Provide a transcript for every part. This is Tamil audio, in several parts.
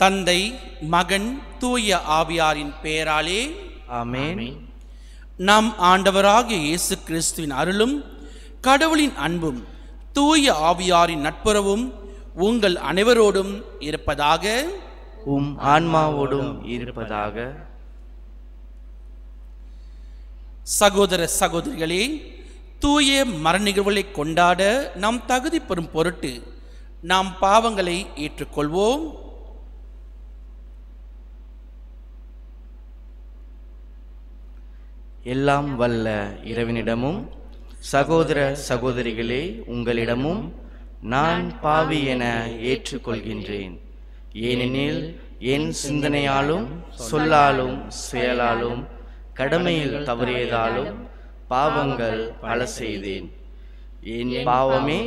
தந்தை மகன் தூய ஆவியாரின் பெயராலே ஆமென். நம் ஆண்டவராகிய இயேசு கிறிஸ்துவின் அருளும் கடவுளின் அன்பும் தூய ஆவியாரின் நட்புறவும் உங்கள் அனைவரோடும் இருப்பதாக. உம் ஆன்மாவோடும் இருப்பதாக. சகோதர சகோதரிகளே தூய மரநிகழ்வுகளை கொண்டாட நாம் தகுதி பெறும் பொருட்டு நாம் பாவங்களை ஏற்றுக்கொள்வோம். எல்லாம் வல்ல இறைவனிடமும் சகோதர சகோதரிகளே உங்களிடமும் நான் பாவி என ஏற்றுக்கொள்கின்றேன். ஏனெனில் என் சிந்தனையாலும் சொல்லாலும் செயலாலும் கடமையில் தவறியதாலும் பாவங்கள் பல செய்தேன். என் பாவமே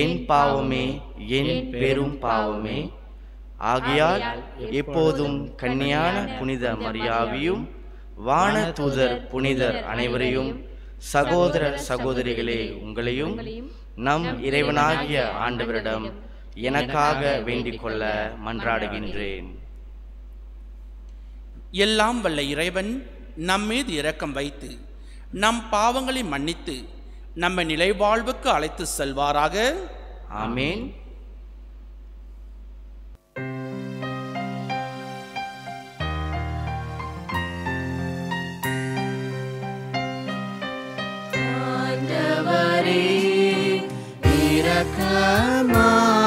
என் பாவமே என் பெரும் பாவமே. ஆகையால் எப்போதும் கன்னியான புனித மரியாவியும் வான தூதர் புனிதர் அனைவரையும் சகோதர சகோதரிகளே உங்களையும் நம் இறைவனாகிய ஆண்டவரிடம் எனக்காக வேண்டிக் கொள்ள மன்றாடுகின்றேன். எல்லாம் வல்ல இறைவன் நம்மீது இரக்கம் வைத்து நம் பாவங்களை மன்னித்து நம்மை நிலைவாழ்வுக்கு அழைத்து செல்வாராக. ஆமேன். இரக்கமாயிரும்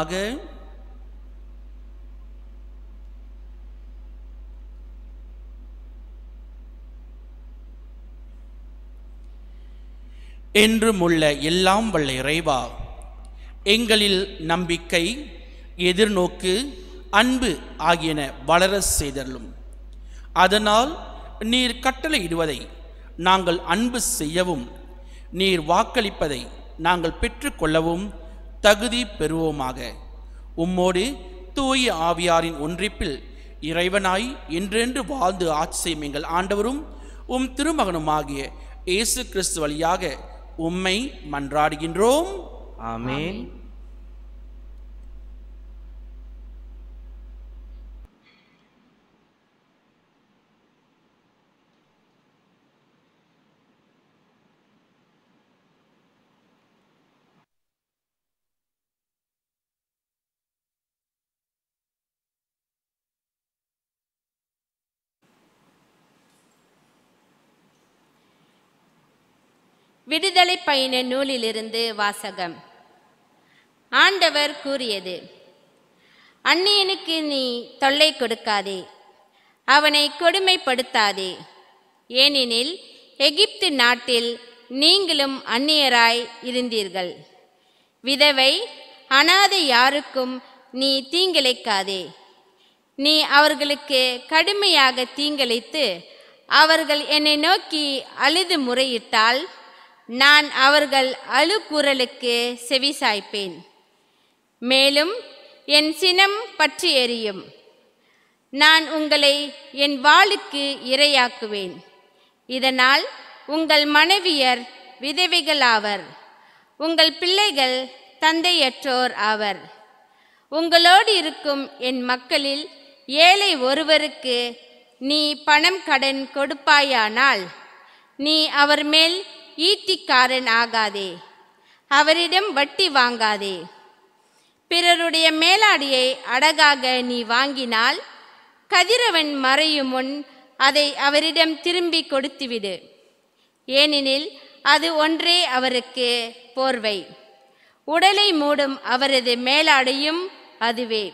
மூலமாக என்றும் உள்ள எல்லாம் வல்ல இறைவா எங்களில் நம்பிக்கை எதிர்நோக்கு அன்பு ஆகியன வளர செய்தலும் அதனால் நீர் கட்டளையிடுவதை நாங்கள் அன்பு செய்யவும் நீர் வாக்களிப்பதை நாங்கள் பெற்றுக்கொள்ளவும் தகுதி பெறுவோமாக. உம்மோடு தூய ஆவியாரின் ஒன்றிப்பில் இறைவனாய் என்றென்று வாழ்ந்து ஆட்சி செய்யும் எங்கள் ஆண்டவரும் உம் திருமகனுமாகிய இயேசு கிறிஸ்து வழியாக உம்மை மன்றாடுகின்றோம். ஆமேன். விடுதலை பயண நூலிலிருந்து வாசகம். ஆண்டவர் கூறியது அந்நியனுக்கு நீ தொல்லை கொடுக்காதே அவனை கொடுமைப்படுத்தாதே. ஏனெனில் எகிப்து நாட்டில் நீங்களும் அந்நியராய் இருந்தீர்கள். விதவை அனாதை யாருக்கும் நீ தீங்கிழைக்காதே. நீ அவர்களுக்கு கடுமையாக தீங்கிழைத்து அவர்கள் என்னை நோக்கி அழுது முறையிட்டால் நான் அவர்கள் அழுகுரலுக்கு செவிசாய்ப்பேன் மேலும் என் சினம் பற்றி எரியும். நான் உங்களை என் வாளுக்கு இரையாக்குவேன். இதனால் உங்கள் மனைவியர் விதவைகள் ஆவர் உங்கள் பிள்ளைகள் தந்தையற்றோர் ஆவர். உங்களோடு இருக்கும் என் மக்களில் ஏழை ஒருவருக்கு நீ பணம் கடன் கொடுப்பாயானால் நீ அவர் மேல் ஈட்டிக்காரன் ஆகாதே. அவரிடம் வட்டி வாங்காதே. பிறருடைய மேலாடியை அடகாக நீ வாங்கினால் கதிரவன் மறையும் முன் அதை அவரிடம் திரும்பி கொடுத்துவிடு. ஏனெனில் அது ஒன்றே அவருக்கு போர்வை. உடலை மூடும் அவரது மேலாடையும் அதுவே.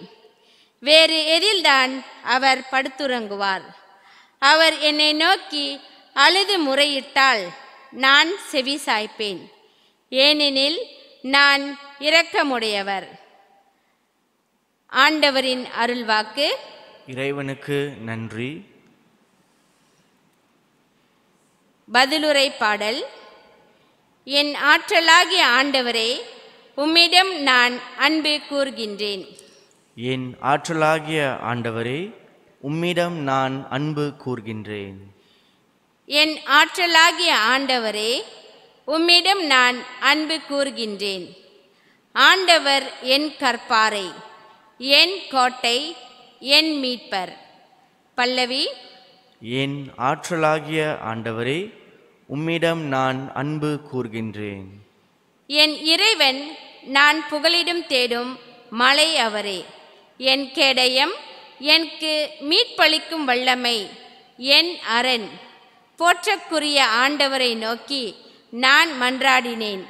வேறு எதில்தான் அவர் படுத்துறங்குவார். அவர் என்னை நோக்கி அழுது முறையிட்டால் நான் செவி சாய்ப்பேன். ஏனெனில் நான் இரக்கமுடையவர். ஆண்டவரின் அருள்வாக்கு. இறைவனுக்கு நன்றி. பதிலுரை பாடல். என் ஆற்றலாகிய ஆண்டவரே உம்மிடம் நான் அன்பு கூர்கின்றேன் என் ஆற்றலாகிய ஆண்டவரே உம்மிடம் நான் அன்பு கூர்கின்றேன் என் ஆற்றலாகிய ஆண்டவரே உம்மிடம் நான் அன்பு கூர்கின்றேன் ஆண்டவர் என் கற்பாரை என் கோட்டை என் மீட்பர். பல்லவி. என் ஆற்றலாகிய ஆண்டவரே உம்மிடம் நான் அன்பு கூர்கின்றேன் என் இறைவன் நான் புகலிடம் தேடும் மலை அவரே. என் கேடயம் எனக்கு மீட்பளிக்கும் வல்லமை என் அரண். போற்றக்குரிய ஆண்டவரை நோக்கி நான் மன்றாடினேன்.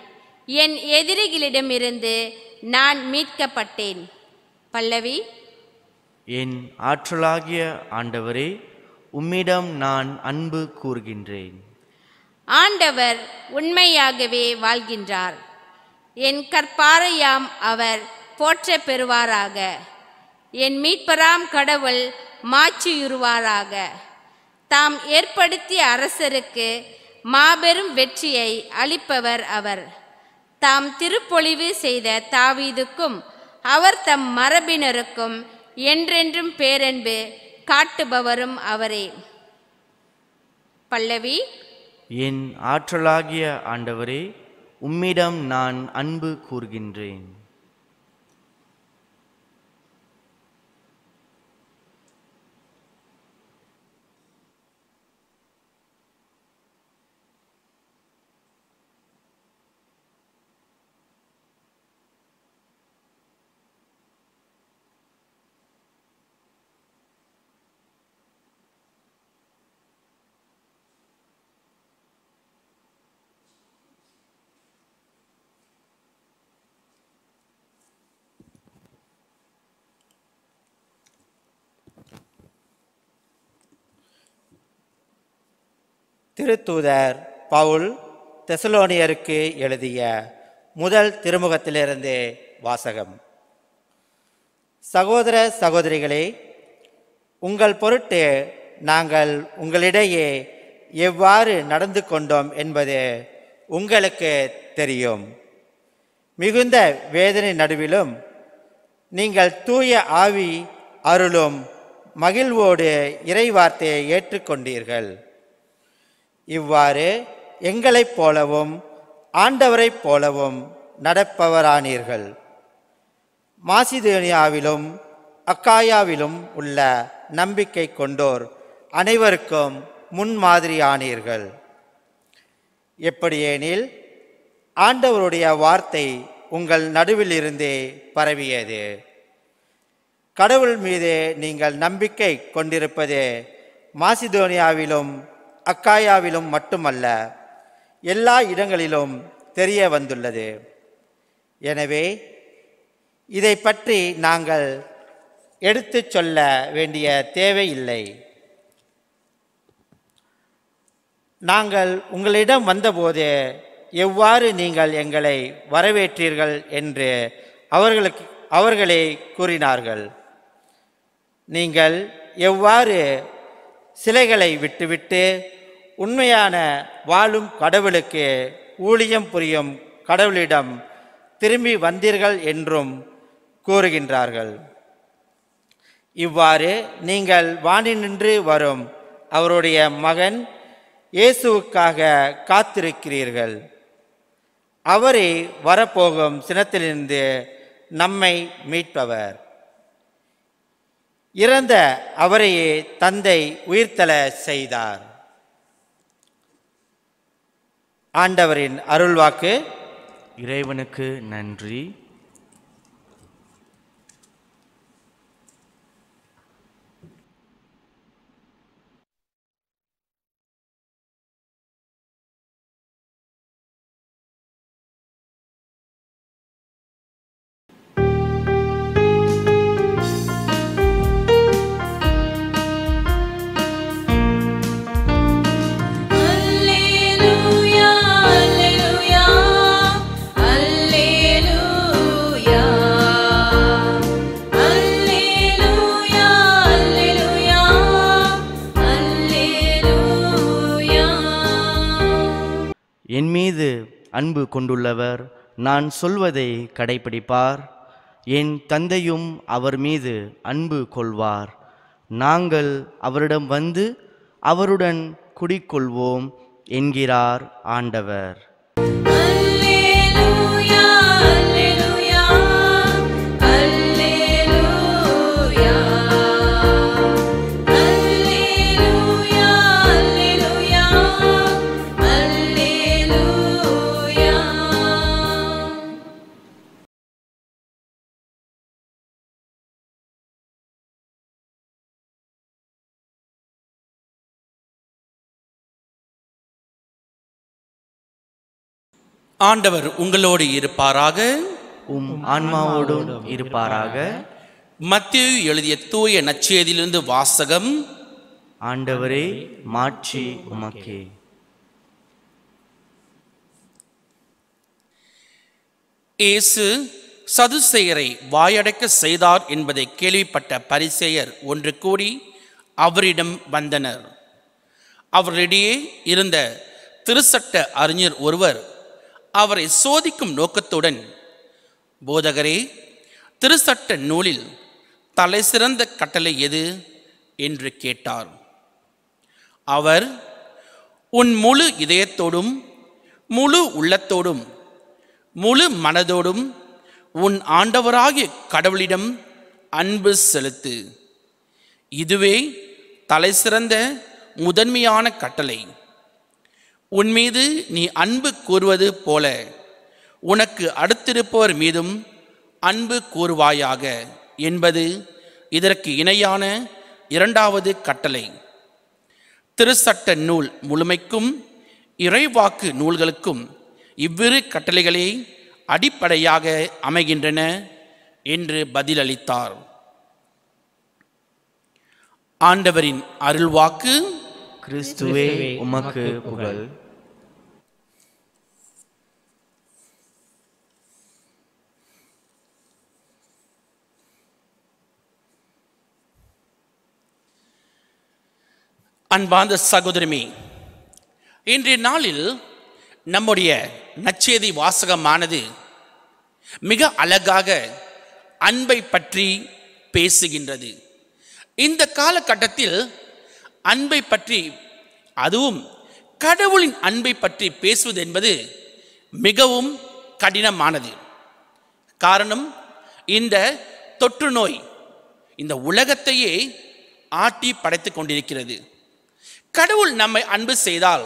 என் எதிரிகளிடமிருந்து நான் மீட்கப்பட்டேன். பல்லவி? என் ஆற்றலாகிய ஆண்டவரே உம்மிடம் நான் அன்பு கூர்கின்றேன் ஆண்டவர் உண்மையாகவே வாழ்கின்றார். என் கற்பாரையாம் அவர் போற்ற பெறுவாராக. என் மீட்பராம் கடவுள் மாட்சியுறுவாராக. தாம் ஏற்படுத்திய அரசருக்கு மாபெரும் வெற்றியை அளிப்பவர் அவர். தாம் திருப்பொழிவு செய்த தாவீதுக்கும் அவர் தம் மரபினருக்கும் என்றென்றும் பேரன்பு காட்டுபவரும் அவரே. பல்லவி? என் ஆற்றலாகிய ஆண்டவரே உம்மிடம் நான் அன்பு கூறுகின்றேன். திருத்தூதர் பவுல் தெசலோனியருக்கு எழுதிய முதல் திருமுகத்திலிருந்து வாசகம். சகோதர சகோதரிகளே உங்கள் பொருட்டு நாங்கள் உங்களிடையே எவ்வாறு நடந்து கொண்டோம் என்பது உங்களுக்கு தெரியும். மிகுந்த வேதனை நடுவிலும் நீங்கள் தூய ஆவி அருளும் மகிழ்வோடு இறைவார்த்தையை ஏற்றுக்கொண்டீர்கள். இவ்வாறு எங்களைப் போலவும் ஆண்டவரைப் போலவும் நடப்பவரானீர்கள். மாசிதோனியாவிலும் அக்காயாவிலும் உள்ள நம்பிக்கை கொண்டோர் அனைவருக்கும் முன்மாதிரியானீர்கள். எப்படியெனில் ஆண்டவருடைய வார்த்தை உங்கள் நடுவிலிருந்தே பரவியது. கடவுள் மீது நீங்கள் நம்பிக்கை கொண்டிருப்பது மாசிதோனியாவிலும் அக்காயாவிலும் மட்டுமல்ல எல்லா இடங்களிலும் தெரிய வந்துள்ளது. எனவே இதை பற்றி நாங்கள் எடுத்துச் சொல்ல வேண்டிய தேவையில்லை. நாங்கள் உங்களிடம் வந்தபோது எவ்வாறு நீங்கள் எங்களை வரவேற்றீர்கள்? என்று அவர்களுக்கு அவர்களே கூறினார்கள். நீங்கள் எவ்வாறு சிலைகளை விட்டுவிட்டு உண்மையான வாழும் கடவுளுக்கு ஊழியம் புரியும் கடவுளிடம் திரும்பி வந்தீர்கள் என்றும் கூறுகின்றார்கள். இவ்வாறு நீங்கள் வானினின்று வரும் அவருடைய மகன் இயேசுவுக்காக காத்திருக்கிறீர்கள். அவரே வரப்போகும் சினத்திலிருந்து நம்மை மீட்பவர். இறந்த அவரையே தந்தை உயிர்த்தல செய்தார். ஆண்டவரின் அருள்வாக்கு. இறைவனுக்கு நன்றி. கொண்டுள்ளவர். நான் சொல்வதை கடைப்பிடிப்பார். என் தந்தையும் அவர் மீது அன்பு கொள்வார். நாங்கள் அவரிடம் வந்து அவருடன் குடிக்கொள்வோம் என்கிறார் ஆண்டவர். ஆண்டவர் உங்களோடு இருப்பாராக. உம் ஆன்மாவோடும் இருப்பாராக. மத்தேயு எழுதிய தூய நற்செய்தியிலிருந்து வாசகம். ஆண்டவரே மாட்சி உமக்கே. இயேசு சதுசேயரை வாயடைக்க செய்தார் என்பதை கேள்விப்பட்ட பரிசேயர் ஒன்று கூடி அவரிடம் வந்தனர். அவர்களிடையே இருந்த திருச்சட்ட அறிஞர் ஒருவர் அவரை சோதிக்கும் நோக்கத்துடன் போதகரே திருச்சட்ட நூலில் தலை சிறந்த கட்டளை எது? என்று கேட்டார். அவர் உன் முழு இதயத்தோடும் முழு உள்ளத்தோடும் முழு மனதோடும் உன் ஆண்டவராகிய கடவுளிடம் அன்பு செலுத்து. இதுவே தலை சிறந்த முதன்மையான கட்டளை. உன் மீது நீ அன்பு கூறுவது போல உனக்கு அடுத்திருப்பவர் மீதும் அன்பு கூறுவாயாக என்பது இதற்கு இணையான இரண்டாவது கட்டளை. திருச்சட்ட நூல் முழுமைக்கும் இறைவாக்கு நூல்களுக்கும் இவ்விரு கட்டளைகளே அடிப்படையாக அமைகின்றன என்று பதிலளித்தார். ஆண்டவரின் அருள்வாக்கு கிறிஸ்துவே உமக்கு புகழ். அன்பார்ந்த சகோதரமே இன்றைய நாளில் நம்முடைய நச்சேதி வாசகமானது மிக அழகாக அன்பை பற்றி பேசுகின்றது. இந்த காலகட்டத்தில் அன்பை பற்றி அதுவும் கடவுளின் அன்பை பற்றி பேசுவது என்பது மிகவும் கடினமானது. காரணம் இந்த தொற்று நோய் இந்த உலகத்தையே ஆட்டி படைத்துக் கொண்டிருக்கிறது. கடவுள் நம்மை அன்பு செய்தால்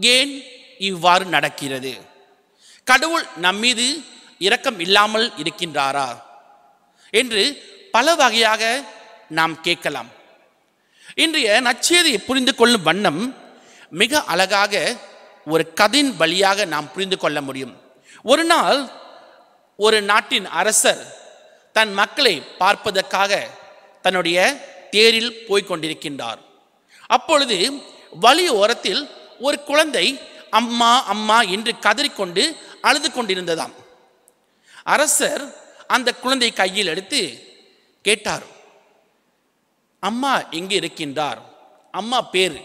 ஏன் இவ்வாறு நடக்கிறது? கடவுள் நம்மீது இரக்கம் இல்லாமல் இருக்கின்றாரா? என்று பல வகையாக நாம் கேட்கலாம். இன்றைய நச்செய்தியை புரிந்து கொள்ளும் வண்ணம் மிக அழகாக ஒரு கதையின் வழியாக நாம் புரிந்து கொள்ள முடியும். ஒரு நாள் ஒரு நாட்டின் அரசர் தன் மக்களை பார்ப்பதற்காக தன்னுடைய தேரில் போய்க் கொண்டிருக்கின்றார். அப்பொழுது வழி ஓரத்தில் ஒரு குழந்தை அம்மா அம்மா என்று கதறிக்கொண்டு அழுது கொண்டிருந்ததாம். அரசர் அந்த குழந்தை கையில் எடுத்து கேட்டார் அம்மா எங்கே இருக்கின்றார்? அம்மா பேர்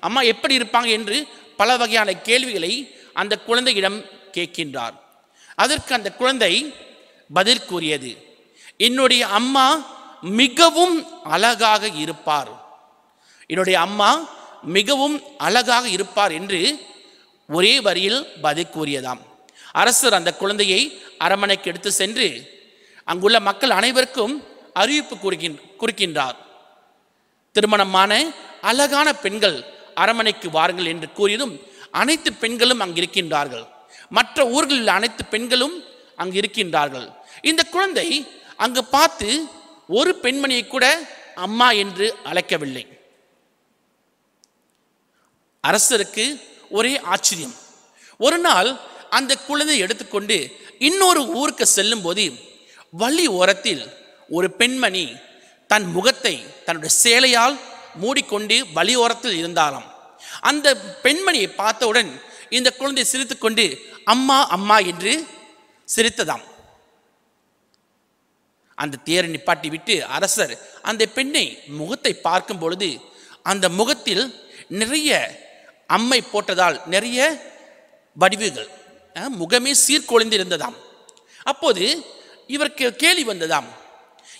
அம்மா எப்படி இருப்பாங்க? என்று பல வகையான கேள்விகளை அந்த குழந்தையிடம் கேட்கின்றார். அதற்கு அந்த குழந்தை பதில் கூறியது என்னுடைய அம்மா மிகவும் அழகாக இருப்பார். என்னுடைய அம்மா மிகவும் அழகாக இருப்பார் என்று ஒரே வரியில் பதில் கூறியதாம். அரசர் அந்த குழந்தையை அரமனைக்கு எடுத்து சென்று அங்குள்ள மக்கள் அனைவருக்கும் அறிவிப்பு கூறுகின் குறிக்கின்றார் திருமணமான அழகான பெண்கள் அரமனைக்கு வாருங்கள் என்று கூறியதும் அனைத்து பெண்களும் அங்கு இருக்கின்றார்கள். மற்ற ஊர்களில் அனைத்து பெண்களும் அங்கு இருக்கின்றார்கள். இந்த குழந்தை அங்கு பார்த்து ஒரு பெண்மணியை கூட அம்மா என்று அழைக்கவில்லை. அரசருக்கு ஒரே ஆச்சரியம். ஒரு நாள் அந்த குழந்தையை எடுத்துக்கொண்டு இன்னொரு ஊருக்கு செல்லும் போது வழி ஓரத்தில் ஒரு பெண்மணி தன் முகத்தை தன்னுடைய சேலையால் மூடிக்கொண்டு வழி ஓரத்தில் இருந்தாராம் அந்த பெண்மணியை பார்த்தவுடன் இந்த குழந்தை சிரித்துக்கொண்டு அம்மா அம்மா என்று சிரித்ததாம். அந்த தேரை நிப்பாட்டி விட்டு அரசர் அந்த பெண்ணை முகத்தை பார்க்கும் பொழுது அந்த முகத்தில் நிறைய அம்மை போட்டதால் நிறைய வடிவுகள் முகமே சீர்கொழிந்து இருந்ததாம். அப்போது இவருக்கு கேள்வி வந்ததாம்.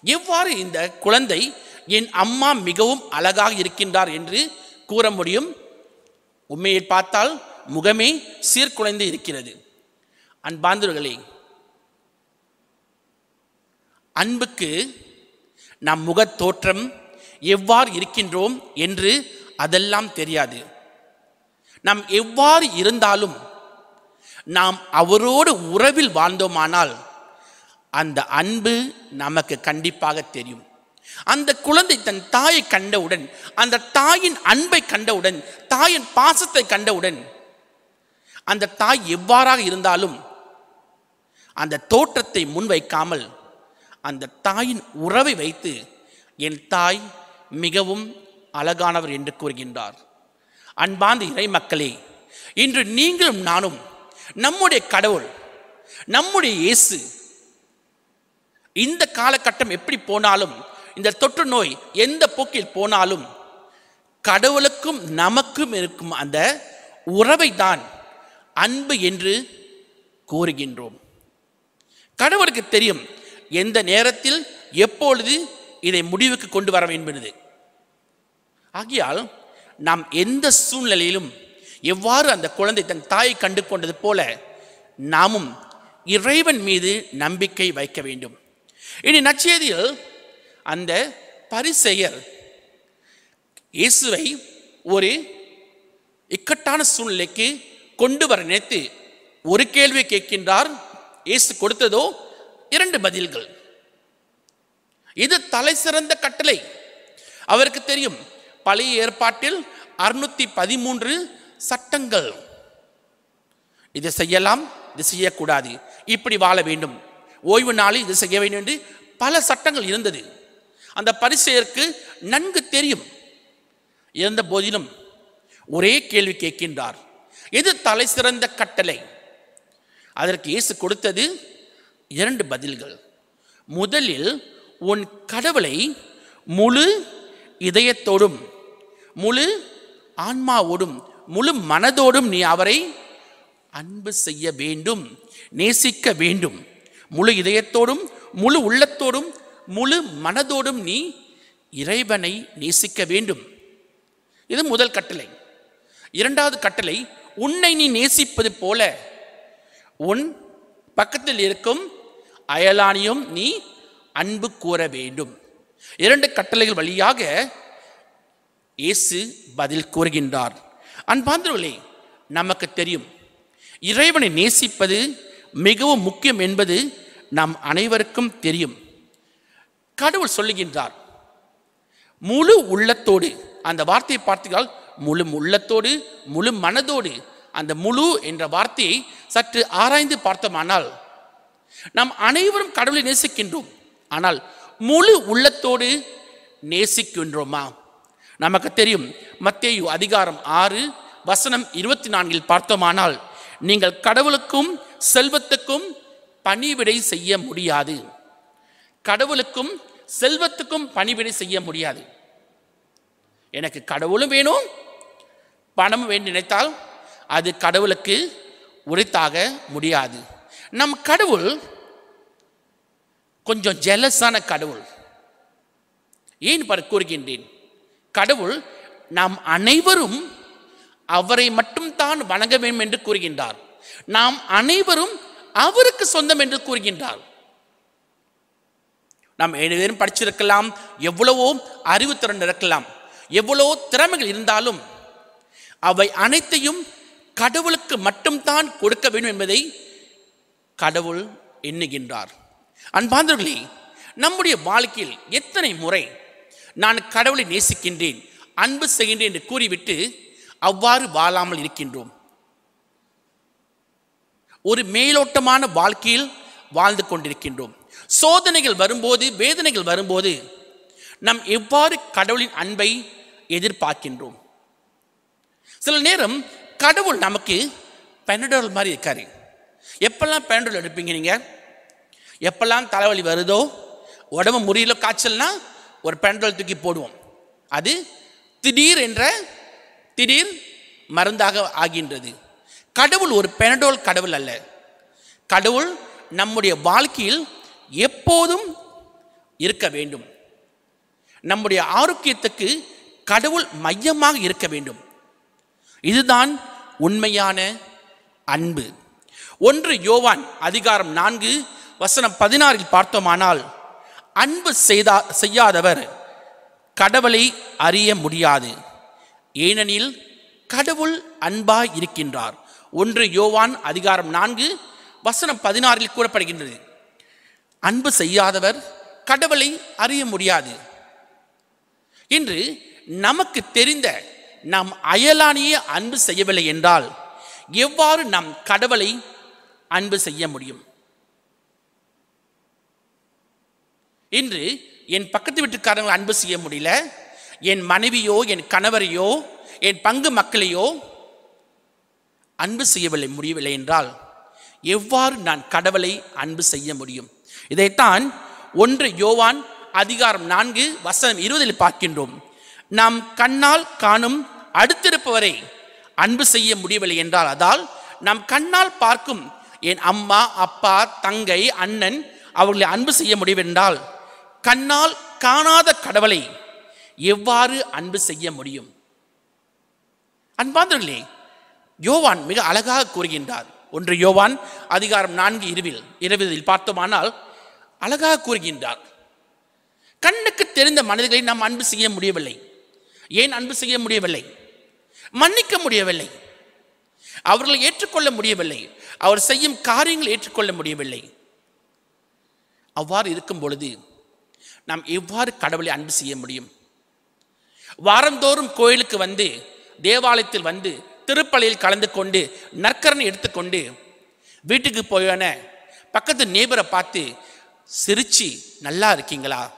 எவ்வாறு இந்த குழந்தை என் அம்மா மிகவும் அழகாக இருக்கின்றார் என்று கூற முடியும்? உண்மையை பார்த்தால் முகமே சீர்குலைந்து இருக்கிறது. அன்பாந்தவர்களே அன்புக்கு நம் முகத் தோற்றம் எவ்வாறு இருக்கின்றோம் என்று அதெல்லாம் தெரியாது. நாம் எவ்வாறு இருந்தாலும் நாம் அவரோடு உறவில் வாழ்ந்தோமானால் அந்த அன்பு நமக்கு கண்டிப்பாக தெரியும். அந்த குழந்தை தன் தாயை கண்டவுடன் அந்த தாயின் அன்பை கண்டவுடன் தாயின் பாசத்தை கண்டவுடன் அந்த தாய் எவ்வாறாக இருந்தாலும் அந்த தோற்றத்தை முன்வைக்காமல் அந்த தாயின் உறவை வைத்து என் தாய் மிகவும் அழகானவர் என்று கூறுகின்றார். அன்பார்ந்த இறை மக்களே இன்று நீங்களும் நானும் நம்முடைய கடவுள் நம்முடைய இயேசு இந்த காலகட்டம் எப்படி போனாலும் இந்த தொற்று நோய் எந்த போக்கில் போனாலும் கடவுளுக்கும் நமக்கும் இருக்கும் அந்த உறவை தான் அன்பு என்று கூறுகின்றோம். கடவுளுக்கு தெரியும் எந்த நேரத்தில் எப்பொழுது இதை முடிவுக்கு கொண்டு வர வேண்டும் என்பது நாம் எந்த சூழ்நிலையிலும் எவ்வாறு அந்த குழந்தை தன் தாயை கண்டு கொண்டது போல நாமும் இறைவன் மீது நம்பிக்கை வைக்க வேண்டும். இனி நச்செய்தியில் அந்த பரிசெயர் இயேசுவை ஒரு இக்கட்டான சூழ்நிலைக்கு கொண்டு வர நினைத்து ஒரு கேள்வி கேட்கின்றார். இயேசு கொடுத்ததோ இரண்டு பதில்கள். இது தலை சிறந்த கட்டளை. அவருக்கு தெரியும் பழைய ஏற்பாட்டில் அறுநூத்தி பதிமூன்று சட்டங்கள். இதை செய்யலாம் இது செய்யக்கூடாது. இப்படி வாழ வேண்டும். ஓய்வு நாளில் இது செய்ய வேண்டும் என்று பல சட்டங்கள் இருந்தது. அந்த பரிசெயருக்கு நன்கு தெரியும். இருந்த போதிலும் ஒரே கேள்வி கேட்கின்றார். எது தலை சிறந்த கட்டளை? அதற்கு இயேசு கொடுத்தது இரண்டு பதில்கள். முதலில் உன் கடவுளை முழு இதயத்தோடும் முழு ஆன்மாவோடும் முழு மனதோடும் நீ அவரை அன்பு செய்ய வேண்டும் நேசிக்க வேண்டும். முழு இதயத்தோடும் முழு உள்ளத்தோடும் முழு மனதோடும் நீ இறைவனை நேசிக்க வேண்டும். இது முதல் கட்டளை. இரண்டாவது கட்டளை உன்னை நீ நேசிப்பது போல உன் பக்கத்தில் இருக்கும் அயலானியும் நீ அன்பு கூற வேண்டும். இரண்டு கட்டளைகள் வழியாக இயேசு பதில் கூறுகின்றார். அன்பாந்தவர்களே நமக்கு தெரியும் இறைவனை நேசிப்பது மிகவும் முக்கியம் என்பது நம் அனைவருக்கும் தெரியும். கடவுள் சொல்லுகின்றார் முழு உள்ளத்தோடு அந்த வார்த்தையை பார்த்தீர்கள் முழு உள்ளத்தோடு முழு மனதோடு அந்த முழு என்ற வார்த்தையை சற்று ஆராய்ந்து பார்த்தோமானால் நாம் அனைவரும் கடவுளை நேசிக்கின்றோம். ஆனால் முழு உள்ளத்தோடு நேசிக்கின்றோமா? நமக்கு தெரியும். மத்தேயு அதிகாரம் ஆறு வசனம் இருபத்தி நான்கில் பார்த்தோமானால் நீங்கள் கடவுளுக்கும் செல்வத்துக்கும் பணிவிடை செய்ய முடியாது. கடவுளுக்கும் செல்வத்துக்கும் பணிவிடை செய்ய முடியாது. எனக்கு கடவுளும் வேணும் பணமும் வேண்டும் நினைத்தால் அது கடவுளுக்கு உரைத்தாக முடியாது. நம் கடவுள் கொஞ்சம் ஜெலஸான கடவுள். ஏன் பாரு கூறுகின்றேன்? கடவுள் நாம் அனைவரும் அவரை மட்டும்தான் வணங்க வேண்டும் என்று கூறுகின்றார். நாம் அனைவரும் அவருக்கு சொந்தம் என்று கூறுகின்றார். நாம் ஏழு படிச்சிருக்கலாம் எவ்வளவோ அறிவுத்திறன் இருக்கலாம் எவ்வளவோ திறமைகள் இருந்தாலும் அவை அனைத்தையும் கடவுளுக்கு மட்டும்தான் கொடுக்க வேண்டும் என்பதை கடவுள் எண்ணுகின்றார். அன்பாந்தவர்களே நம்முடைய வாழ்க்கையில் எத்தனை முறை நான் கடவுளை நேசிக்கின்றேன் அன்பு செய்கின்றேன் என்று கூறிவிட்டு அவ்வாறு வாழாமல் இருக்கின்றோம். ஒரு மேலோட்டமான வாழ்க்கையில் வாழ்ந்து கொண்டிருக்கின்றோம். சோதனைகள் வரும்போது வேதனைகள் வரும்போது நாம் எவ்வாறு கடவுளின் அன்பை எதிர்பார்க்கின்றோம்? சில நேரம் கடவுள் நமக்கு பெனடோல் மாதிரி இருக்காரு. எப்பெல்லாம் பெனடோல் எடுப்பீங்க நீங்கள் எப்பெல்லாம் தலைவலி வருதோ உடம்பு முறியலோ காய்ச்சல்னா ஒரு பெனடோல் தூக்கி போடுவோம். அது திடீர் என்ற திடீர் மருந்தாக ஆகின்றது. கடவுள் ஒரு பெனடோல் கடவுள் அல்ல. கடவுள் நம்முடைய வாழ்க்கையில் எப்போதும் இருக்க வேண்டும். நம்முடைய ஆரோக்கியத்துக்கு கடவுள் மையமாக இருக்க வேண்டும். இதுதான் உண்மையான அன்பு. ஒன்று யோவான் அதிகாரம் நான்கு வசனம் பதினாறில் பார்த்தோமானால் அன்பு செய்தா செய்யாதவர் கடவுளை அறிய முடியாது. ஏனெனில் கடவுள் அன்பாய் இருக்கின்றார். ஒன்று யோவான் அதிகாரம் நான்கு வசனம் பதினாறில் கூறப்படுகின்றது. அன்பு செய்யாதவர் கடவுளை அறிய முடியாது. இன்று நமக்கு தெரிந்த நாம் அயலானியே அன்பு செய்யவில்லை என்றால் எவ்வாறு நாம் கடவுளை அன்பு செய்ய முடியும்? இன்று என் பக்கத்து வீட்டுக்காரங்களை அன்பு செய்ய முடியல. என் மனைவியோ என் கணவரையோ என் பங்கு மக்களையோ அன்பு செய்யவில்லை முடியவில்லை என்றால் எவ்வாறு நான் கடவுளை அன்பு செய்ய முடியும்? இதைத்தான் ஒன்று யோவான் அதிகாரம் நான்கு வசனம் இருபதில் பார்க்கின்றோம். நாம் கண்ணால் காணும் அடுத்திருப்பவரை அன்பு செய்ய முடியவில்லை என்றால் அதால் நாம் கண்ணால் பார்க்கும் என் அம்மா அப்பா தங்கை அண்ணன் அவர்களை அன்பு செய்ய முடியவென்றால் கண்ணால் காணாத கடவுளை எவ்வாறு அன்பு செய்ய முடியும்? அன்பாந்தர்களே யோவான் மிக அழகாக கூறுகின்றார். ஒன்று யோவான் அதிகாரம் நான்கு இருவில் இருபதில் பார்த்தோமானால் அழகாக கூறுகின்றார். கண்ணுக்கு தெரிந்த மனிதர்களை நாம் அன்பு செய்ய முடியவில்லை. ஏன் அன்பு செய்ய முடியவில்லை? மன்னிக்க முடியவில்லை. அவர்களை ஏற்றுக்கொள்ள முடியவில்லை. அவர் செய்யும் காரியங்களை ஏற்றுக்கொள்ள முடியவில்லை. அவ்வாறு இருக்கும் பொழுது நாம் எவ்வாறு கடவுளை அன்பு செய்ய முடியும்? வாரந்தோறும் கோயிலுக்கு வந்து தேவாலயத்தில் வந்து திருப்பலையில் கலந்து கொண்டு நற்கரணை எடுத்துக்கொண்டு வீட்டுக்கு போயான பக்கத்து நேபரை பார்த்து சிரிச்சு நல்லா இருக்கீங்களா?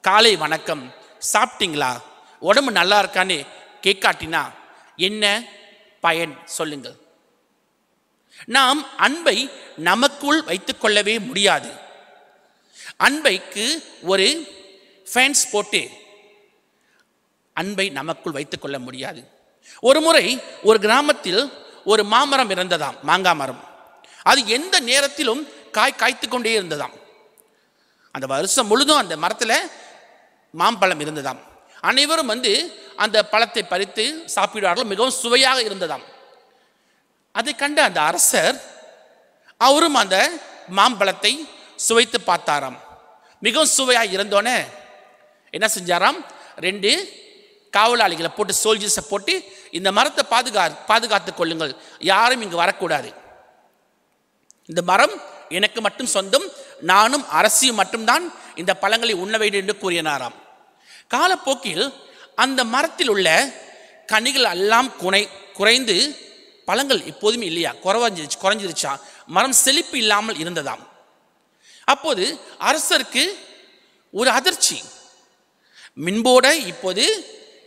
காலை வணக்கம் சாப்பிட்டீங்களா? உடம்பு நல்லா இருக்கான்னு கேட்காட்டினா என்ன பயன்? சொல்லுங்கள். நாம் அன்பை நமக்குள் வைத்துக்கொள்ளவே முடியாது. அன்பைக்கு ஒரு ஃபேன்ஸ் போட்டு அன்பை நமக்குள் வைத்துக்கொள்ள முடியாது. ஒரு முறை ஒரு கிராமத்தில் ஒரு மாமரம் இருந்ததாம் மாங்காய் மரம். அது எந்த நேரத்திலும் காய் காய்த்து கொண்டே இருந்ததாம். அந்த வருஷம் முழுதும் அந்த மரத்தில் மாம்பழம் இருந்ததாம். அனைவரும் வந்து அந்த பழத்தை பறித்து சாப்பிடுவார்கள் மிகவும் சுவையாக இருந்ததாம். அதை கண்ட அந்த அரசர் அவரும் அந்த மாம்பழத்தை சுவைத்து பார்த்தாராம். மிகவும் சுவையாக இருந்தோன்னே என்ன செஞ்சாராம்? ரெண்டு காவலாளிகளை போட்டு சோல்ஜர்ஸை போட்டு இந்த மரத்தை பாதுகா பாதுகாத்து கொள்ளுங்கள். யாரும் இங்கு வரக்கூடாது. இந்த மரம் எனக்கு மட்டும் சொந்தம் நானும் அரசியும் மட்டும்தான் இந்த பழங்களை உண்ண வேண்டும் என்று கூறினாராம். காலப்போக்கில் அந்த மரத்தில் உள்ள கனிகள் எல்லாம் குறை குறைந்து பழங்கள் எப்போதுமே இல்லையா? குறைஞ்சிருச்சு குறைஞ்சிருச்சா? மரம் செழிப்பு இல்லாமல் இருந்ததாம். அப்போது அரசருக்கு ஒரு அதிர்ச்சி. மின்போட இப்போது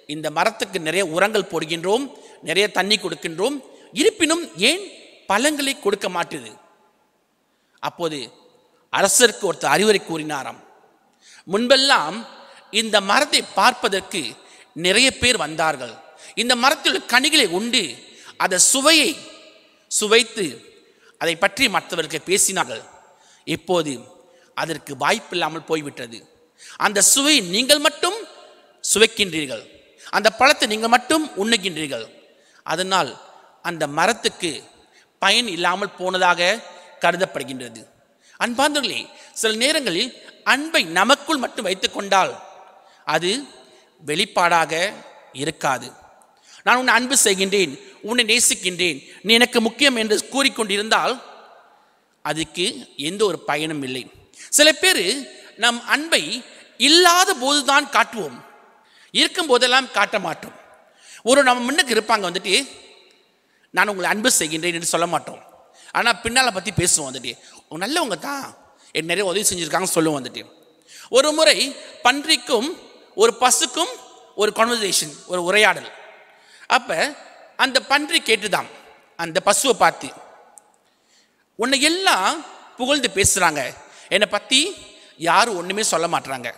இந்த மரத்துக்கு நிறைய உரங்கள் போடுகின்றோம் நிறைய தண்ணி கொடுக்கின்றோம். இருப்பினும் ஏன் பழங்களை கொடுக்க மாட்டுது? அப்போது அரசருக்கு ஒருத்தர் அறிவுரை கூறினாராம். முன்பெல்லாம் இந்த மரத்தை பார்ப்பதற்கு நிறைய பேர் வந்தார்கள். இந்த மரத்தில் கனிகளை உண்டு அதை சுவையை சுவைத்து அதை பற்றி மற்றவர்களுக்கு பேசினார்கள். இப்போது அதற்கு வாய்ப்பில்லாமல் போய்விட்டது. அந்த சுவை நீங்கள் மட்டும் சுவைக்கின்றீர்கள். அந்த பழத்தை நீங்கள் மட்டும் உண்ணுகின்றீர்கள். அதனால் அந்த மரத்துக்கு பயன் இல்லாமல் போனதாக கருதப்படுகின்றது. அன்பார்ந்தவர்களே சில நேரங்களில் அன்பை நமக்குள் மட்டும் வைத்துக்கொண்டால் அது வெளிப்பாடாக இருக்காது. நான் உன்னை அன்பு செய்கின்றேன் உன்னை நேசிக்கின்றேன் நீ எனக்கு முக்கியம் என்று கூறிக்கொண்டிருந்தால் அதுக்கு எந்த ஒரு பயனும் இல்லை. சில பேர் நம் அன்பை இல்லாத போதுதான் காட்டுவோம். இருக்கும் போதெல்லாம் காட்ட மாட்டோம். ஒரு நம்ம முன்னுக்கு இருப்பாங்க வந்துட்டு நான் உங்களை அன்பு செய்கின்றேன் என்று சொல்ல மாட்டோம். ஆனால் பின்னால் பற்றி பேசுவோம் வந்துட்டு நல்லவங்க தான். என் நிறைய உதவி செஞ்சுருக்காங்கன்னு சொல்லுவோம் வந்துட்டு. ஒரு முறை பன்றிக்கும் ஒரு பசுக்கும் ஒரு கான்வர்சேஷன் ஒரு உரையாடல். அப்போ அந்த பன்றி கேட்டுதான். அந்த பசுவை பார்த்து உன்னை எல்லாம் புகழ்ந்து பேசுகிறாங்க என்னை பற்றி யாரும் ஒன்றுமே சொல்ல மாட்டுறாங்க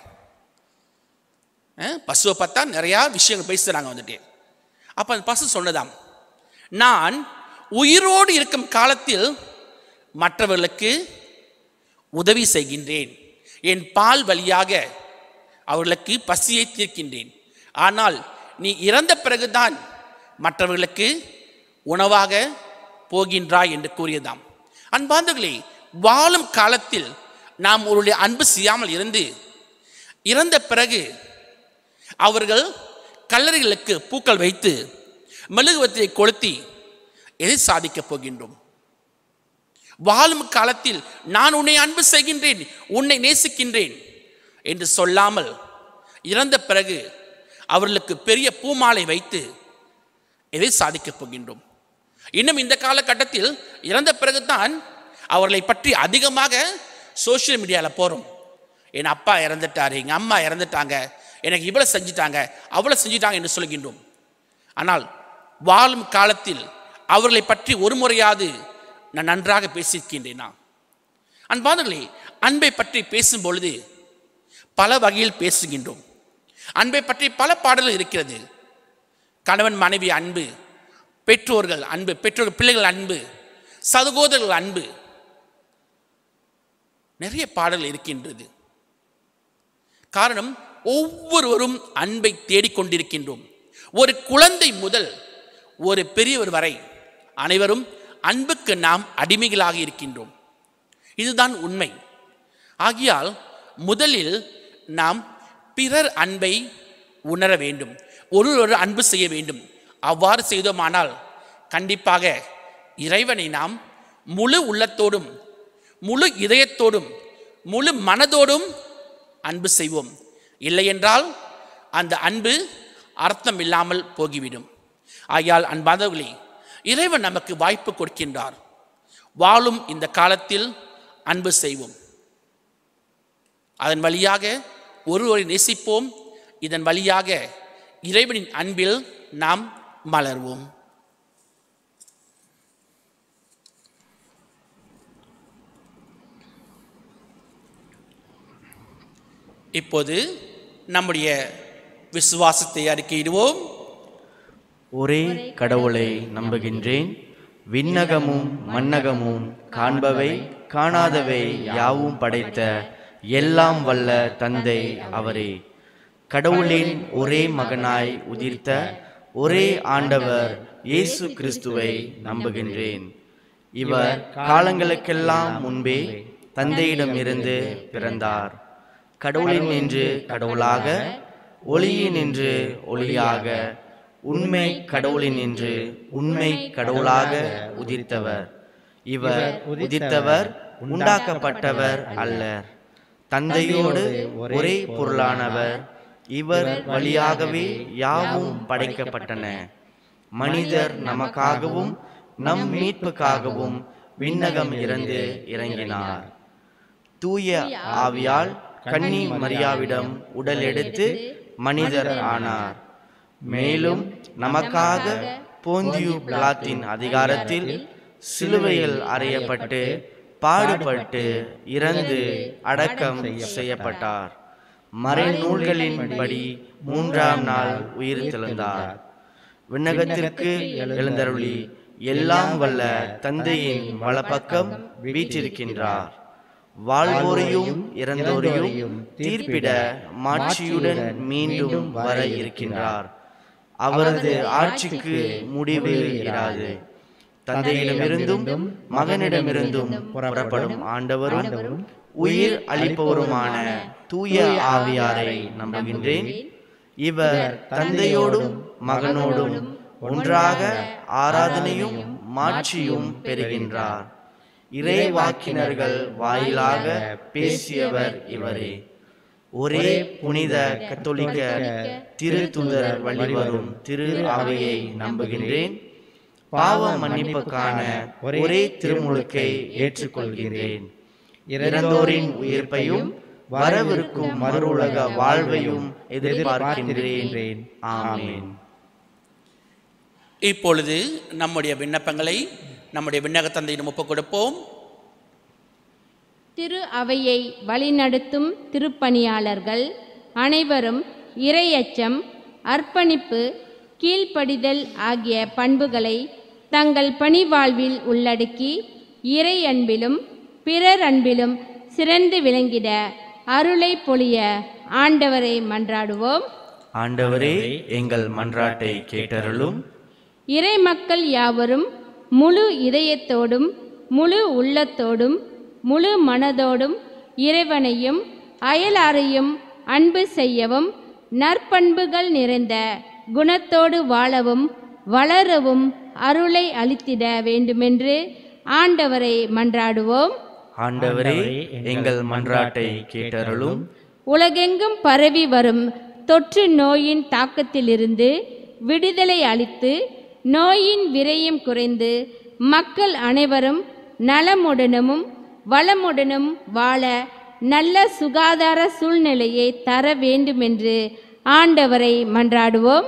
பசுவை பார்த்தா நிறையா விஷயங்கள் பேசுகிறாங்க வந்துட்டு. அப்போ அந்த பசு சொன்னதாம் நான் உயிரோடு இருக்கும் காலத்தில் மற்றவர்களுக்கு உதவி செய்கின்றேன். என் பால் வழியாக அவர்களுக்கு பசியை தீர்க்கின்றேன். ஆனால் நீ இறந்த பிறகுதான் மற்றவர்களுக்கு உணவாக போகின்றாய் என்று கூறியதாம். அன்பார்ந்தர்களே வாழும் காலத்தில் நாம் அவருடைய அன்பு செய்யாமல் இருந்து இறந்த பிறகு அவர்கள் கல்லறைகளுக்கு பூக்கள் வைத்து மெழுகுவத்தை கொளுத்தி எதை சாதிக்கப் போகின்றோம்? வாழும் காலத்தில் நான் உன்னை அன்பு செய்கின்றேன் உன்னை நேசிக்கின்றேன் என்று சொல்லாமல் இறந்த பிறகு அவர்களுக்கு பெரிய பூமாலை வைத்து எதை சாதிக்கப் போகின்றோம்? இன்னும் இந்த காலகட்டத்தில் இறந்த பிறகுதான் அவர்களை பற்றி அதிகமாக சோஷியல் மீடியாவில் போகிறோம் என் அப்பா இறந்துட்டார் எங்கள் அம்மா இறந்துட்டாங்க எனக்கு இவ்வளோ செஞ்சுட்டாங்க அவ்வளோ செஞ்சுட்டாங்க என்று சொல்கின்றோம். ஆனால் வாழும் காலத்தில் அவர்களை பற்றி ஒரு முறையாவது நான் நன்றாக பேசியிருக்கின்றேனா அன்பானங்களே அன்பை பற்றி பேசும் பொழுது பல வகையில் பேசுகின்றோம். அன்பை பற்றி பல பாடல்கள் இருக்கிறது. கணவன் மனைவி அன்பு பெற்றோர்கள் அன்பு பெற்றோர்கள் பிள்ளைகள் அன்பு சகோதரர்கள் அன்பு. நிறைய பாடல் இருக்கின்றது. காரணம் ஒவ்வொருவரும் அன்பை தேடிக்கொண்டிருக்கின்றோம். ஒரு குழந்தை முதல் ஒரு பெரியவர் வரை அனைவரும் அன்புக்கு நாம் அடிமைகளாக இருக்கின்றோம். இதுதான் உண்மை. ஆகியால் முதலில் நாம் பிறர் அன்பை உணர வேண்டும். ஒருவர் அன்பு செய்ய வேண்டும். அவ்வாறு செய்தோமானால் கண்டிப்பாக இறைவனை நாம் முழு உள்ளத்தோடும் முழு இதயத்தோடும் முழு மனதோடும் அன்பு செய்வோம். இல்லையென்றால் அந்த அன்பு அர்த்தம் இல்லாமல் போகிவிடும். ஆகையால் அன்பாதவர்களே இறைவன் நமக்கு வாய்ப்பு கொடுக்கின்றார். வாழும் இந்த காலத்தில் அன்பு செய்வோம். அதன் வழியாக ஒருவரை நேசிப்போம். இதன் வழியாக இறைவனின் அன்பில் நாம் மலர்வோம். இப்போது நம்முடைய விசுவாசத்தை அறிக்கையிடுவோம். ஒரே கடவுளை நம்புகின்றேன். விண்ணகமும் மண்ணகமும் காண்பவை காணாதவை யாவும் படைத்த எல்லாம் வல்ல தந்தை அவரே. கடவுளின் ஒரே மகனாய் உதிர்த்த ஒரே ஆண்டவர் இயேசு கிறிஸ்துவை நம்புகின்றேன். இவர் காலங்களுக்கெல்லாம் முன்பே தந்தையிடம் இருந்து பிறந்தார். கடவுளின் என்று கடவுளாக ஒளியின் என்று ஒளியாக உண்மை கடவுளின் என்று உண்மை கடவுளாக உதிர்த்தவர் இவர் உதிர்த்தவர் உண்டாக்கப்பட்டவர் அல்ல தந்தையோடு ஒரே பொருளானவர். இவர் வழியாகவே யாவும் படைக்கப்பட்டன. மனிதர் நமக்காகவும் நம் மீட்புக்காகவும் விண்ணகம் இருந்து இறங்கினார். தூய ஆவியால் கன்னி மரியாவிடம் உடல் எடுத்து மனிதர் ஆனார். மேலும் நமக்காக போந்தியு பிளாத்தின் அதிகாரத்தில் சிலுவையில் அறையப்பட்டு பாடுபட்டு இறந்து அடக்கம் செய்யப்பட்டார். மறைநூல்களின்படி மூன்றாம் நாள் உயிர் தெழுந்தார். விண்ணகத்திற்கு எழுந்தருளி எல்லாம் வல்ல தந்தையின் வலப்பக்கம் வீற்றிருக்கின்றார். வாழ்வோரையும் இறந்தோரையும் தீர்ப்பிட மாட்சியுடன் மீண்டும் வர இருக்கின்றார். அவரது ஆட்சிக்கு முடிவு இராது. தந்தையிடமிருந்தும் மகனிடமிருந்தும் புறப்படும் ஆண்டவரும் உயிர் அளிப்பவருமான தூய ஆவியாரை நம்புகின்றேன். இவர் தந்தையோடும் மகனோடும் ஒன்றாக ஆராதனையும் மாட்சியும் பெறுகின்றார். இறைவாக்கினர்கள் வாயிலாக பேசியவர் இவரே. ஒரே புனித கத்தோலிக்க திருத்துதர் வழிவரும் திரு அவையை நம்புகின்றேன். பாவ மன்னிப்புக்கான ஒரே திருமுழுக்கை ஏற்றுக்கொள்கின்றேன். இறந்தோரின் உயிர்ப்பையும் வரவிருக்கும் மறுவுலக வாழ்வையும் எதிர்பார்க்கின்றேன். ஆமென். இப்பொழுது நம்முடைய விண்ணப்பங்களை நம்முடைய விண்ணக தந்தையிடம் ஒப்புக் கொடுப்போம். திரு அவையை வழிநடத்தும் திருப்பணியாளர்கள் அனைவரும் இறையச்சம் அர்ப்பணிப்பு கீழ்ப்படிதல் ஆகிய பண்புகளை தங்கள் பணி வாழ்வில் உள்ளடக்கி இறை அன்பிலும் பிறர் அன்பிலும் சிறந்து விளங்கிட அருளை பொழிய ஆண்டவரை மன்றாடுவோம். ஆண்டவரே எங்கள் மன்றாட்டை கேட்டருளும். இறை மக்கள் யாவரும் முழு இதயத்தோடும் முழு உள்ளத்தோடும் முழு மனதோடும் இறைவனையும் அயலாரையும் அன்பு செய்யவும் நற்பண்புகள் நிறைந்த குணத்தோடு வாழவும் வளரவும் அருளை அளித்திட வேண்டுமென்று ஆண்டவரை மன்றாடுவோம். ஆண்டவரே எங்கள் மன்றாட்டை கேட்டருளும். உலகெங்கும் பரவி வரும் தொற்று நோயின் தாக்கத்திலிருந்து விடுதலை அளித்து நோயின் விரயம் குறைந்து மக்கள் அனைவரும் நலமுடனும் வளமுடனும் வாழ நல்ல சுகாதார சூழ்நிலையை தர வேண்டுமென்று ஆண்டவரை மன்றாடுவோம்.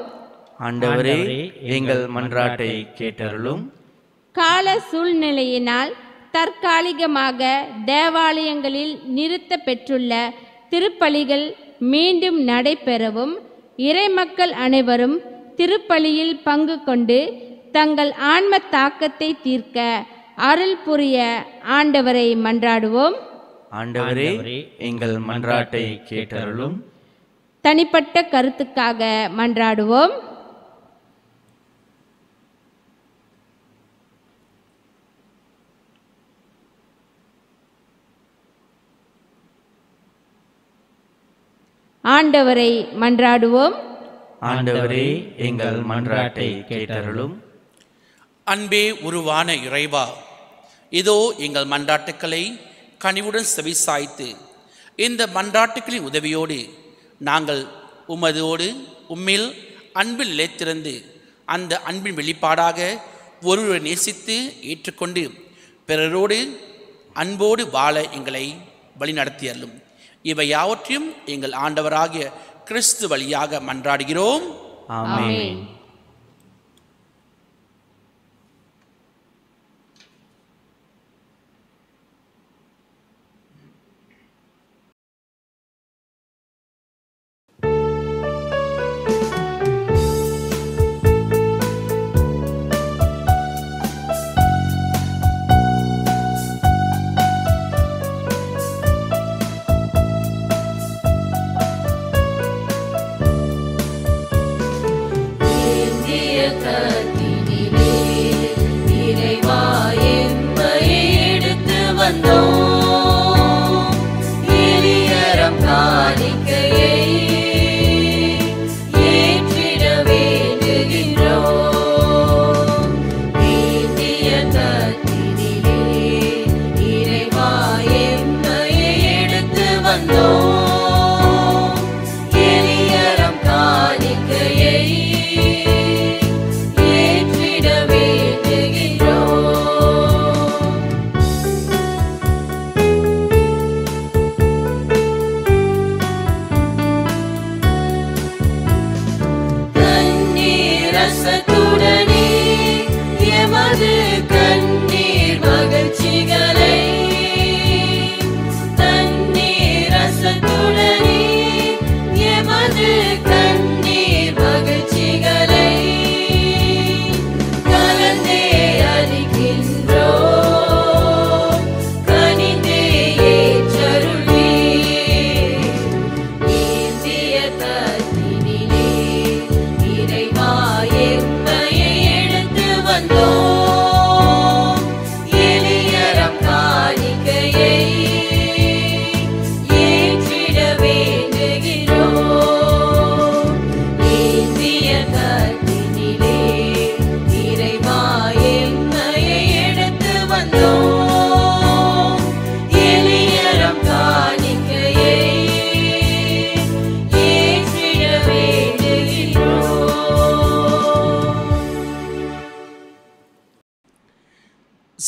ஆண்டவரே எங்கள் மன்றாட்டை கேட்டருளும். கால சூழ்நிலையினால் தற்காலிகமாக தேவாலயங்களில் நிறுத்த பெற்றுள்ள திருப்பலிகள் மீண்டும் நடைபெறவும் இறைமக்கள் அனைவரும் திருப்பலியில் பங்கு கொண்டு தங்கள் ஆன்ம தாக்கத்தை தீர்க்க அருள் புரிய ஆண்டவரை மன்றாடுவோம். ஆண்டவரே எங்கள் மன்றாட்டை கேட்டருளும். தனிப்பட்ட கருத்துக்காக மன்றாடுவோம். ஆண்டவரை மன்றாடுவோம். ஆண்டவரே எங்கள் மன்றாட்டை கேட்டருளும். அன்பே உருவான இறைவா இதோ எங்கள் மன்றாட்டுக்களை கனிவுடன் செவிசாய்த்து இந்த மன்றாட்டுக்களின் உதவியோடு நாங்கள் உமதோடு உம்மில் அன்பில் நிலைத்திருந்து அந்த அன்பின் வெளிப்பாடாக ஒருவரை நேசித்து ஏற்றுக்கொண்டு பிறரோடு அன்போடு வாழ எங்களை வழிநடத்தியல்லும் இவை யாவற்றையும் எங்கள் ஆண்டவராகிய கிறிஸ்து வழியாக மன்றாடுகிறோம். ஆமென்.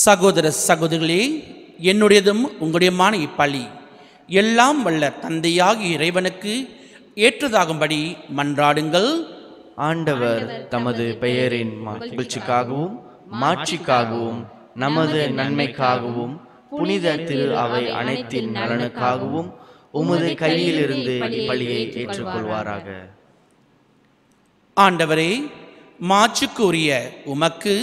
சகோதர சகோதரிகளே என்னுடையதும் உங்களுடையமான இப்பள்ளி எல்லாம் வல்ல தந்தையாகிய இறைவனுக்கு ஏற்றதாகும்படி மன்றாடுங்கள். ஆண்டவர் தமது பெயரின் மகிழ்ச்சிக்காகவும் மாட்சிக்காகவும் நமது நன்மைக்காகவும் புனித திரு அவை அனைத்தின் நலனுக்காகவும் உமது கையிலிருந்து பலியை ஏற்றுக்கொள்வாராக. ஆண்டவரே மாட்சிக்கு உரிய உமக்கு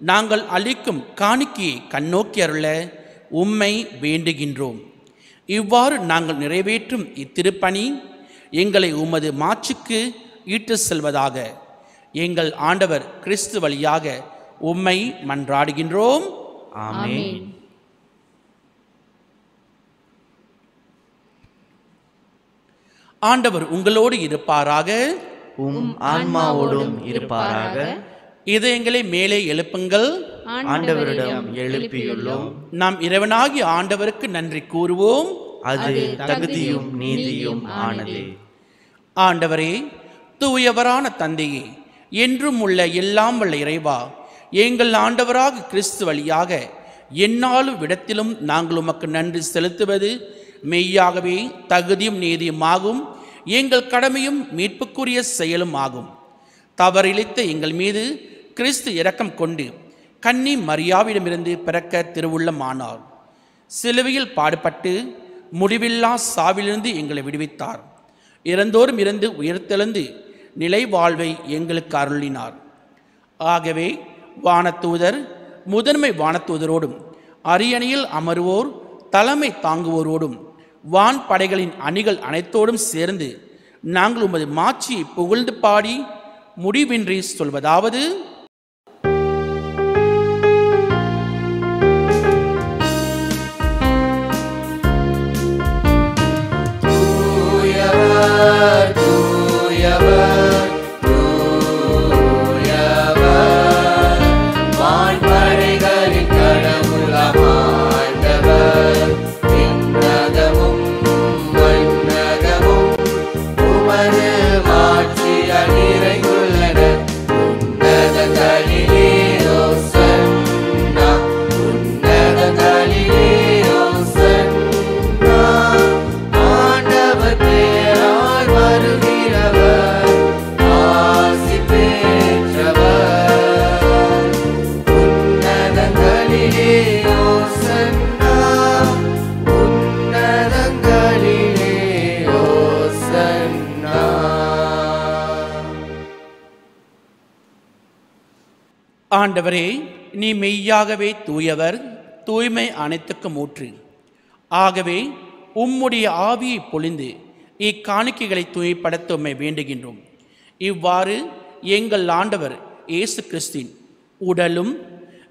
நாங்கள் அளிக்கும் காணிக்கையை கண்ணோக்கி அருள உம்மை வேண்டுகின்றோம். இவ்வாறு நாங்கள் நிறைவேற்றும் இத்திருப்பணி எங்களை உமது மாட்சிக்கு ஈட்டு செல்வதாக. எங்கள் ஆண்டவர் கிறிஸ்து வழியாக உம்மை மன்றாடுகின்றோம். ஆமென். ஆண்டவர் உங்களோடு இருப்பாராக. உம் ஆன்மாவோடும் இருப்பாராக. இதயங்களை மேலே எழுப்புங்கள். ஆண்டவரிடம் எழுப்பியுள்ளோம். நாம் இறைவனாகிய ஆண்டவருக்கு நன்றி கூறுவோம். அது தகுதியும் நீதியும் ஆனதே. ஆண்டவரே தூயவரான தந்தையே என்றும் உள்ள எல்லாம் வல்ல இறைவா எங்கள் ஆண்டவராக கிறிஸ்து வழியாக எந்நாளும் விடத்திலும் நாங்கள் உமக்கு நன்றி செலுத்துவது மெய்யாகவே தகுதியும் நீதியுமாகும் எங்கள் கடமையும் மீட்புக்குரிய செயலும் ஆகும். தவறிழைத்த எங்கள் மீது கிறிஸ்து இரக்கம் கொண்டு கன்னி மரியாவிடமிருந்து பிறக்க திருவுள்ளமானார். சிலுவையில் பாடுபட்டு முடிவில்லா சாவிலிருந்து எங்களை விடுவித்தார். இறந்தோரும் இருந்து உயிர்த்தெழுந்து நிலை வாழ்வை எங்களுக்கு அருளினார். ஆகவே வானத்தூதர் முதன்மை வானத்தூதரோடும் அரியணையில் அமருவோர் தலைமை தாங்குவோரோடும் வான் படைகளின் அணிகள் அனைத்தோடும் சேர்ந்து நாங்கள் உமது மாட்சியை புகழ்ந்து பாடி முடிவின்றி சொல்வதாவது ஆண்டவரே நீ மெய்யாகவே தூயவர் தூய்மை அனைத்துக்கும் ஊற்று ஆகவே உம்முடைய ஆவியை பொழிந்து இக்காணிக்கைகளை தூய்மைப்படுத்த உம்மை வேண்டுகின்றோம். இவ்வாறு எங்கள் ஆண்டவர் இயேசு கிறிஸ்தின் உடலும்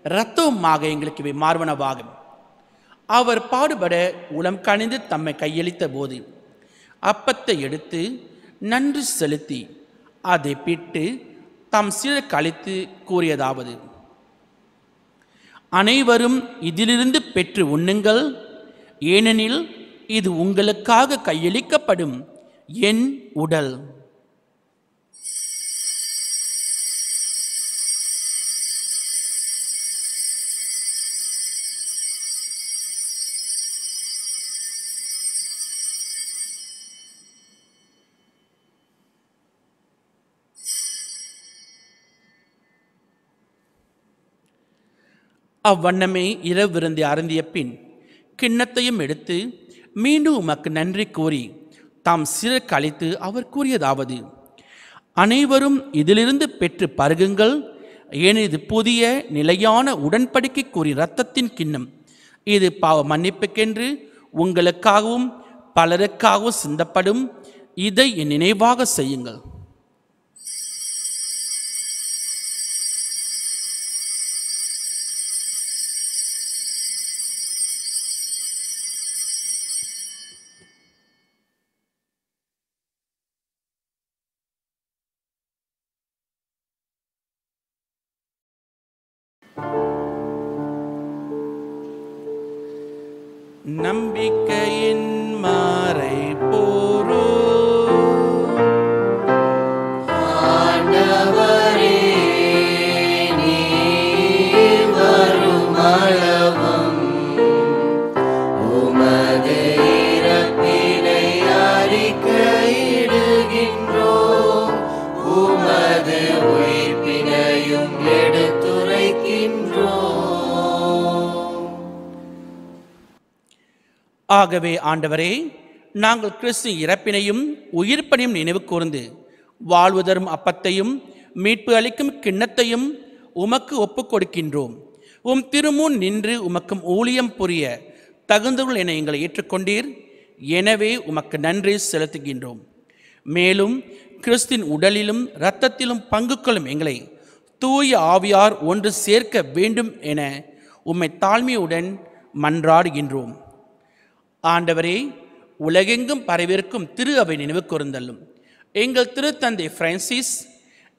இரத்தவுமாக எங்களுக்கு இவை மார்பனவாகும் அவர் பாடுபட உளம் கணிந்து தம்மை கையளித்த போது அப்பத்தை எடுத்து நன்றி செலுத்தி அதை பிட்டு தம் சீழ் கழித்து கூறியதாவது. அனைவரும் இதிலிருந்து பெற்று உண்ணுங்கள். ஏனெனில் இது உங்களுக்காக கையளிக்கப்படும் என் உடல். அவ்வண்ணமே இரவு விருந்தை அருந்திய பின் கிண்ணத்தையும் எடுத்து மீண்டும் உமக்கு நன்றி கூறி தாம் சிறு கழித்து அவர் கூறியதாவது அனைவரும் இதிலிருந்து பெற்று பருகுங்கள் ஏன் இது புதிய நிலையான உடன்படிக்கை கூறி இரத்தத்தின் கிண்ணம் இது பாவ மன்னிப்புக்கென்று உங்களுக்காகவும் பலருக்காகவும் சிந்தப்படும் இதை என் நினைவாக செய்யுங்கள். ஆகவே ஆண்டவரே நாங்கள் கிறிஸ்து இறப்பினையும் உயிர்ப்பனையும் நினைவு கூர்ந்து வாழ்வு தரும் அப்பத்தையும் மீட்பு அளிக்கும் கிண்ணத்தையும் உமக்கு ஒப்புக் கொடுக்கின்றோம். உம் திருமுன் நின்று உமக்கும் ஊழியம் புரிய தகுந்தவர்கள் என எங்களை ஏற்றுக்கொண்டீர். எனவே உமக்கு நன்றி செலுத்துகின்றோம். மேலும் கிறிஸ்தின் உடலிலும் இரத்தத்திலும் பங்கு கொள்ளும் எங்களை தூய ஆவியார் ஒன்று சேர்க்க வேண்டும் என உம்மை தாழ்மையுடன் மன்றாடுகின்றோம். ஆண்டவரே உலகெங்கும் பரவிருக்கும் திரு அவை நினைவு கூர்ந்தள்ளும். எங்கள் திருத்தந்தை பிரான்சிஸ்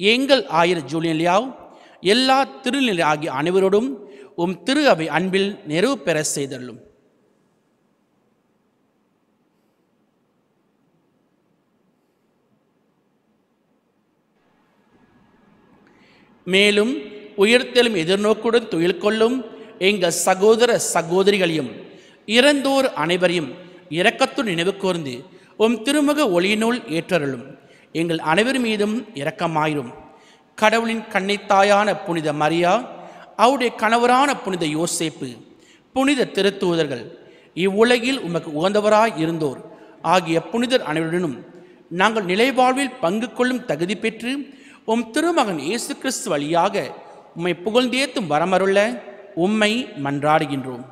எங்கள் ஆயர் ஜூலியன் லியாவ் எல்லா திருநிலை ஆகிய அனைவரோடும் உம் திரு அவை அன்பில் நிறைவு பெற செய்தள்ளும் மேலும் உயிர்த்தெழும் எதிர்நோக்குடன் துயில் கொள்ளும் எங்கள் சகோதர சகோதரிகளையும் இறந்தோர் அனைவரையும் இரக்கத்துடன் நினைவு கூர்ந்து உம் திருமுக ஒளியினுள் ஏற்றருளும். எங்கள் அனைவர் மீதும் இரக்கமாயிரும். கடவுளின் கண்ணைத்தாயான புனித மரியா அவருடைய கணவரான புனித யோசேப்பு புனித திருத்தூதர்கள் இவ்வுலகில் உமக்கு உகந்தவராய் இருந்தோர். ஆகிய புனிதர் அனைவருடனும் நாங்கள் நிலைவாழ்வில் பங்கு கொள்ளும் தகுதி பெற்று உம் திருமகன் இயேசு கிறிஸ்து வழியாக உம்மை புகழ்ந்தேத்தும் வரமருள உம்மை மன்றாடுகின்றோம்.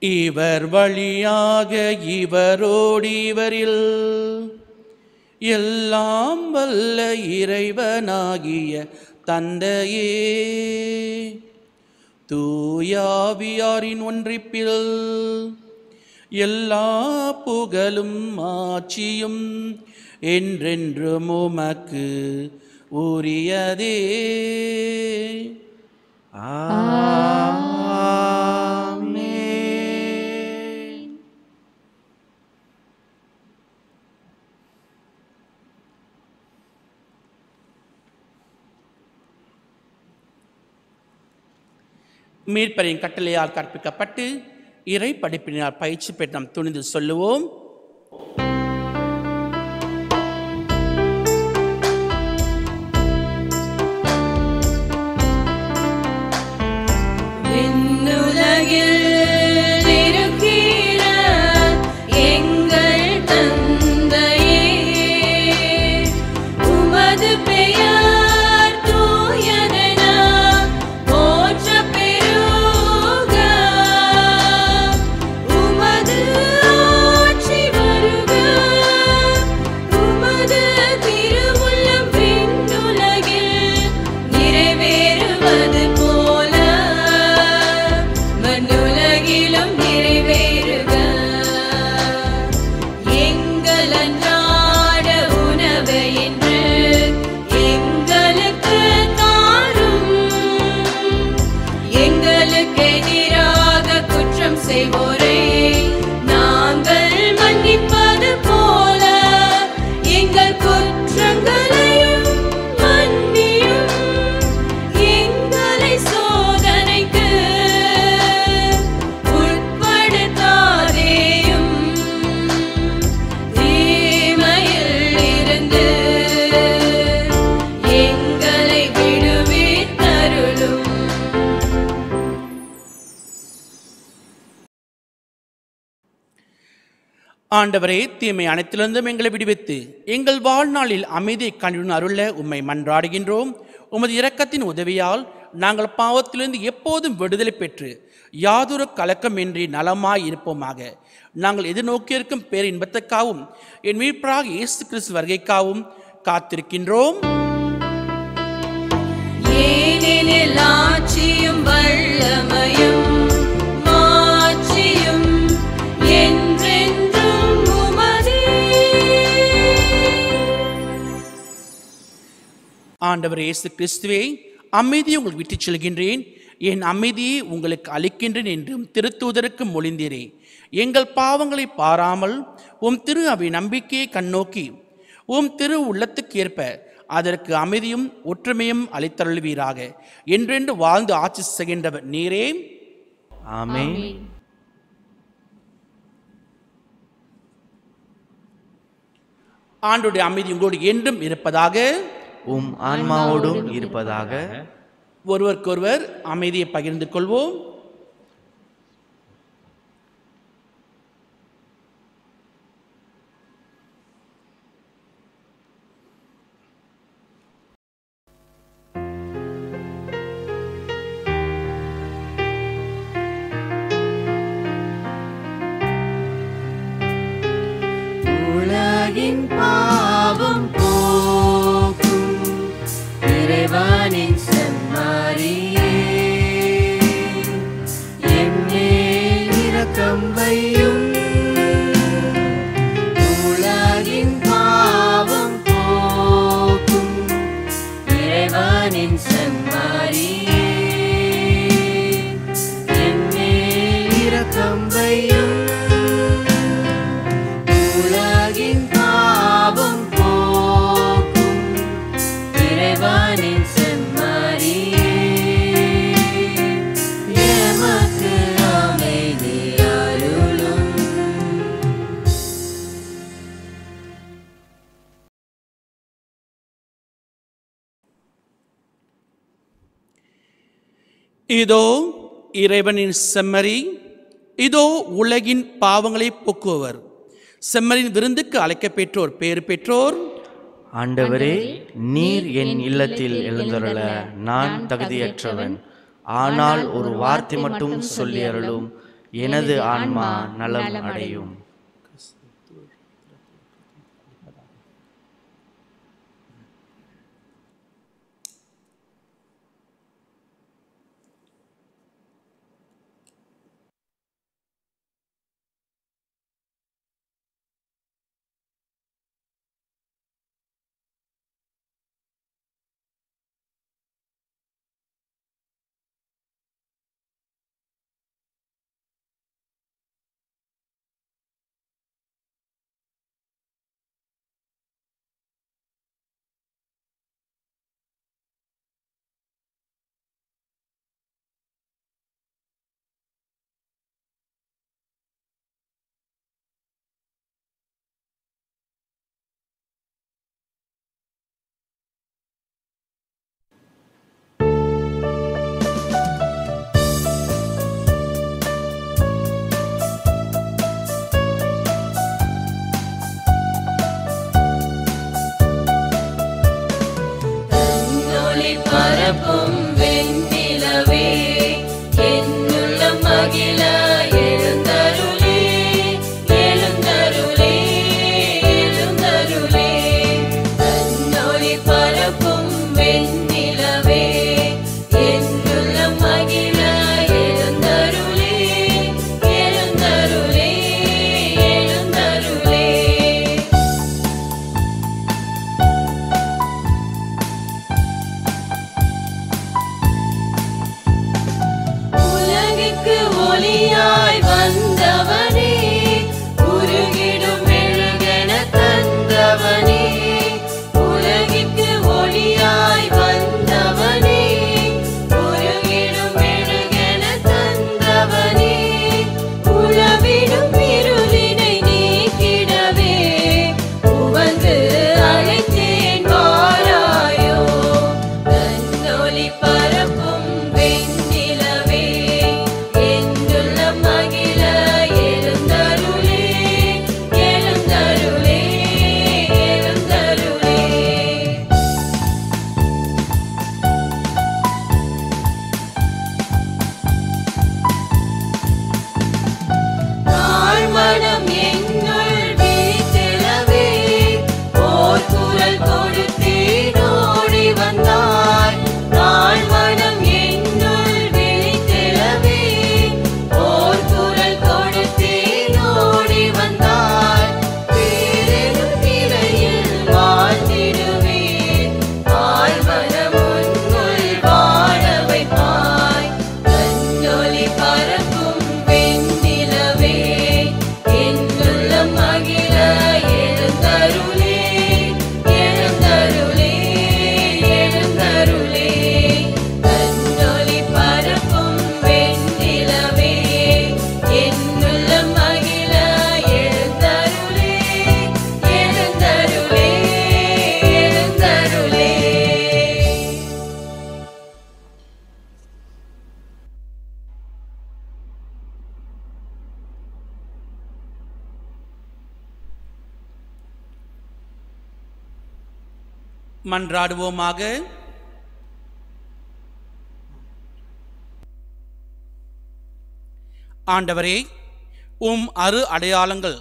இவர் வழியாக இவரோடு இவரில் எல்லாம் வல்ல இறைவனாகிய தந்தையே. தூயாவியாரின் ஒன்றிப்பில் எல்லா புகழும் ஆட்சியும் என்றென்றும் உமக்கு உரியதே. ஆ. மீட்பரின் கட்டளையால் கற்பிக்கப்பட்டு இறை படிப்பினால் பயிற்சி பெற்றம் துணிந்து சொல்லுவோம். ஆண்டவரே தீமை அனைத்திலிருந்தும் எங்களை விடுவித்து எங்கள் வாழ்நாளில் அமைதியை கண்டிடும் அருள உம்மை மன்றாடுகின்றோம். உமது இரக்கத்தின் உதவியால் நாங்கள் பாவத்திலிருந்து எப்போதும் விடுதலை பெற்று யாதொரு கலக்கமின்றி நலமாய் இருப்போமாக. நாங்கள் எதிர்நோக்கியிருக்கும் பேர் இன்பத்துக்காகவும் என் மீட்பராக இயேசு கிறிஸ்து வருகைக்காகவும் காத்திருக்கின்றோம். ஏனெனில் ஆட்சியும் ஆண்டவர் இயேசு கிறிஸ்துவே அமைதியை உங்களுக்கு விட்டுச் செல்கின்றேன். என் அமைதியை உங்களுக்கு அளிக்கின்றேன் என்றும் திருத்தூதருக்கு மொழிந்தீரே. எங்கள் பாவங்களை பாராமல் உம் திரு அவை நம்பிக்கையை கண்ணோக்கி உம் திரு உள்ளத்துக்கேற்ப அதற்கு அமைதியும் ஒற்றுமையும் அளித்தருள்வீராக. என்றென்று வாழ்ந்து ஆட்சி செய்கின்றவர் நீரே. ஆமென். ஆண்டுடைய அமைதி உங்களோடு என்றும் இருப்பதாக உம் ஆன்மாவோடும் இருப்பதாக ஒருவருக்கொருவர் அமைதியை பகிர்ந்து கொள்வோம். இதோ இறைவனின் செம்மறி இதோ உலகின் பாவங்களை போக்குபவர். செம்மறின் விருந்துக்கு அழைக்கப் பெற்றோர் பேறு பெற்றோர். ஆண்டவரே நீர் என் இல்லத்தில் எழுந்தருள. நான் தகுதியற்றவன். ஆனால் ஒரு வார்த்தை மட்டும் சொல்லி அருளும் எனது ஆன்மா நலம் அடையும். மன்றாடுவோமாக? ஆண்டவரே உம் அரு அடையாளங்கள்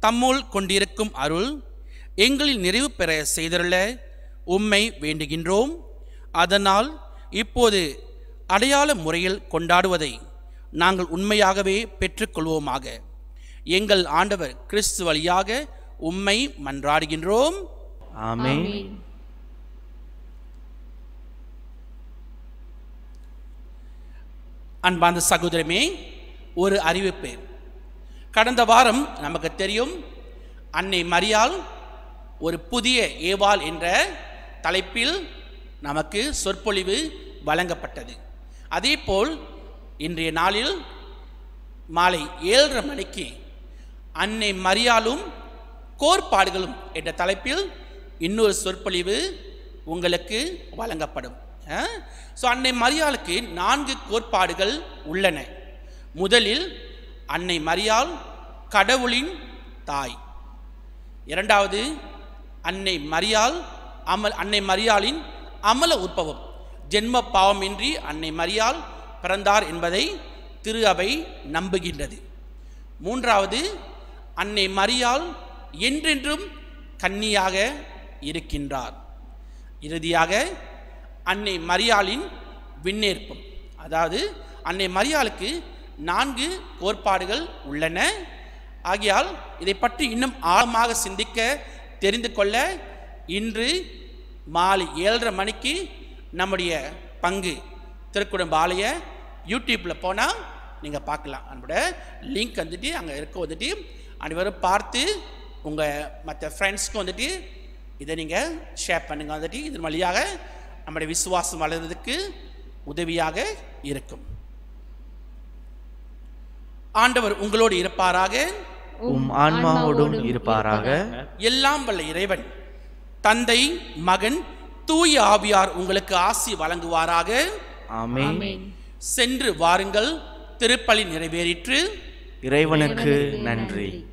தம்முள் கொண்டிருக்கும் அருள் எங்களில் நிறைவு பெற செய்தருள உம்மை வேண்டுகின்றோம். அதனால் இப்போது அடையாள முறையில் கொண்டாடுவதை நாங்கள் உண்மையாகவே பெற்றுக்கொள்வோமாக. எங்கள் ஆண்டவர் கிறிஸ்து வழியாக உம்மை மன்றாடுகின்றோம். ஆமென். அன்பார்ந்த சகோதரமே ஒரு அறிவிப்பு. கடந்த வாரம் நமக்கு தெரியும் அன்னை மரியால் ஒரு புதிய ஏவாள் என்ற தலைப்பில் நமக்கு சொற்பொழிவு வழங்கப்பட்டது. அதேபோல் இன்றைய நாளில் மாலை ஏழரை மணிக்கு அன்னை மரியாளும் கோட்பாடுகளும் என்ற தலைப்பில் இன்னொரு சொற்பொழிவு உங்களுக்கு வழங்கப்படும். ஸோ அன்னை மரியாளுக்கு நான்கு கோட்பாடுகள் உள்ளன. முதலில் அன்னை மரியாள் கடவுளின் தாய். இரண்டாவது அன்னை மரியாள் அமல் அன்னை மரியாளின் அமல உற்பவம். ஜென்ம பாவமின்றி அன்னை மரியாள் பிறந்தார் என்பதை திரு அவை நம்புகின்றது. மூன்றாவது அன்னை மரியாள் என்றென்றும் கன்னியாக இருக்கின்றார். இறுதியாக அன்னை மரியாளின் விண்ணேற்பம். அதாவது அன்னை மரியாளுக்கு நான்கு கோட்பாடுகள் உள்ளன. ஆகையால் இதை பற்றி இன்னும் ஆழமாக சிந்திக்க தெரிந்து கொள்ள இன்று மாலை ஏழரை மணிக்கு நம்முடைய பங்கு திருக்குடும்ப ஆலய யூடியூப்பில் போனால் நீங்கள் பார்க்கலாம். அன்போட லிங்க் வந்துட்டு அங்கே இருக்க வந்துட்டு அனைவரும் பார்த்து உங்கள் மற்ற ஃப்ரெண்ட்ஸ்க்கும் வந்துட்டு இதை நீங்கள் ஷேர் பண்ணுங்கள் வந்துட்டு இதன் வழியாக நம்முடைய விசுவாசம் வளர்றதுக்கு உதவியாக இருக்கும். ஆண்டவர் உங்களோடு இருப்பாராக? உம் ஆன்மாவோடும் இருப்பாராக. எல்லாம் வல்ல இறைவன் தந்தை மகன் தூய ஆவியார் உங்களுக்கு ஆசி வழங்குவாராக? ஆமென். சென்று வாருங்கள் திருப்பலி நிறைவேறிற்று. இறைவனுக்கு நன்றி.